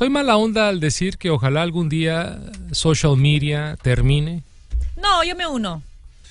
¿Soy mala onda al decir que ojalá algún día social media termine? No, yo me uno.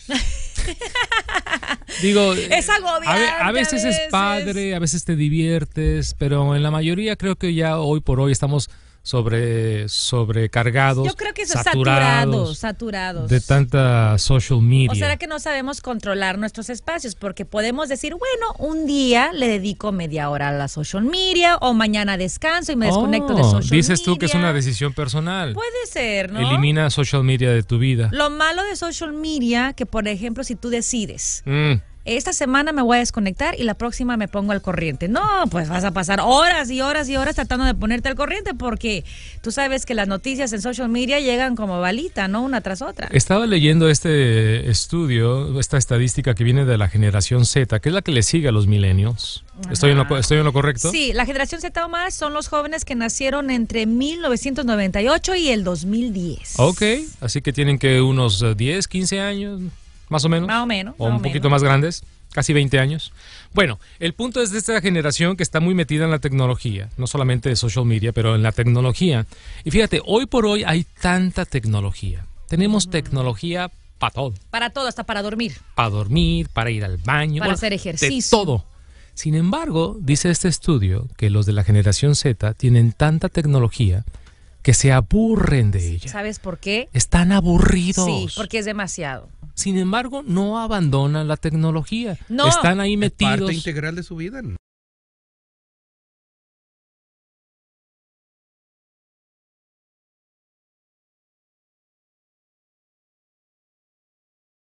Digo, Es a, veces es padre, a veces te diviertes, pero en la mayoría creo que ya hoy por hoy estamos sobre sobrecargados, Yo creo que eso saturados, saturados saturados. de tanta social media. ¿O será que no sabemos controlar nuestros espacios? Porque podemos decir, bueno, un día le dedico media hora a la social media o mañana descanso y me desconecto de Oh, social media. Dices tú que es una decisión personal. Puede ser, ¿no? Elimina social media de tu vida. Lo malo de social media, que por ejemplo, si tú decides, Mm. Esta semana me voy a desconectar y la próxima me pongo al corriente. No, pues vas a pasar horas y horas y horas tratando de ponerte al corriente porque tú sabes que las noticias en social media llegan como balita, ¿no? Una tras otra. Estaba leyendo este estudio, esta estadística que viene de la generación Z, que es la que le sigue a los millennials. ¿Estoy en, lo, ¿Estoy en lo correcto? Sí, la generación Z o más son los jóvenes que nacieron entre 1998 y el 2010. Ok, así que tienen que unos eh, 10, 15 años, más o menos. Más o menos, O un o poquito menos. más grandes, casi 20 años. Bueno, el punto es de esta generación que está muy metida en la tecnología, no solamente de social media, pero en la tecnología. Y fíjate, hoy por hoy hay tanta tecnología. Tenemos tecnología para todo. Para todo, hasta para dormir. para dormir, para ir al baño, Para bueno, hacer de ejercicio. todo. Sin embargo, dice este estudio que los de la generación Z tienen tanta tecnología que se aburren de ella. ¿Sabes por qué? Están aburridos. Sí, porque es demasiado. Sin embargo, no abandonan la tecnología. No. Están ahí Es parte metidos. integral de su vida.